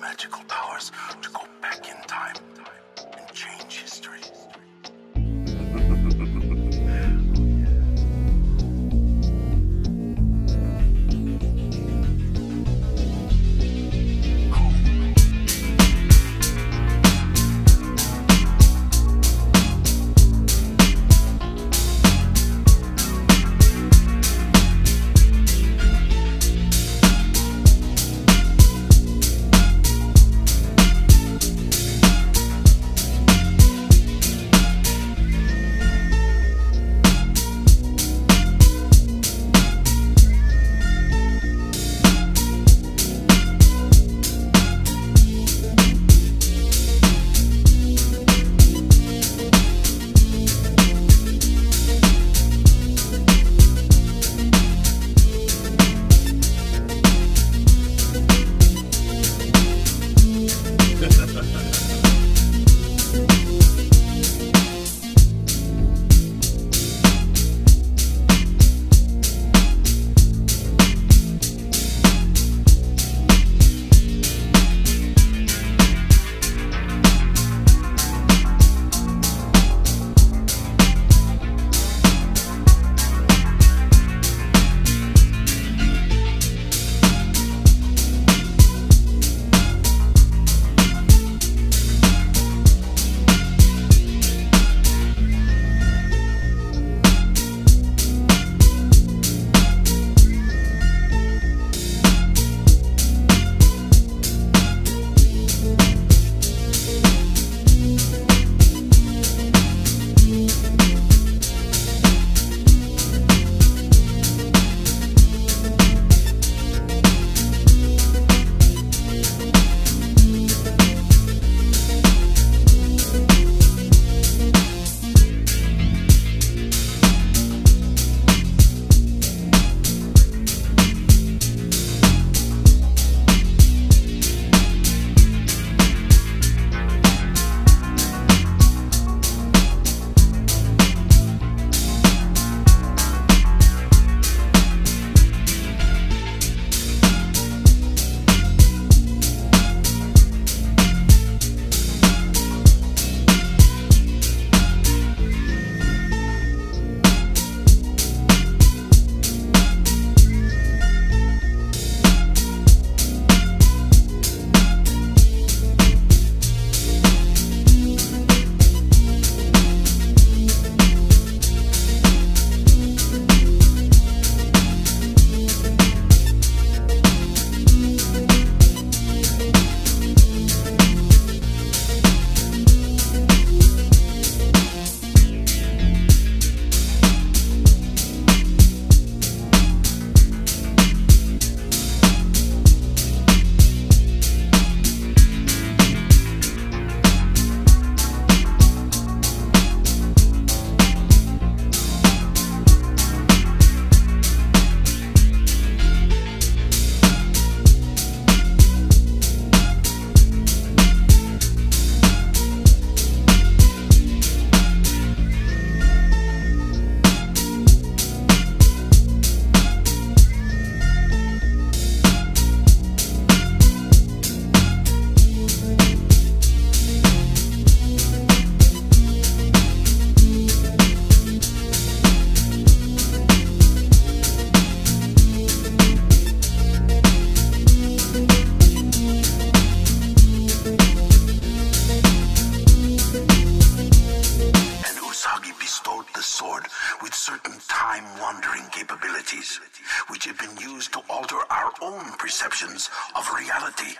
magical powers to go back in time to alter our own perceptions of reality.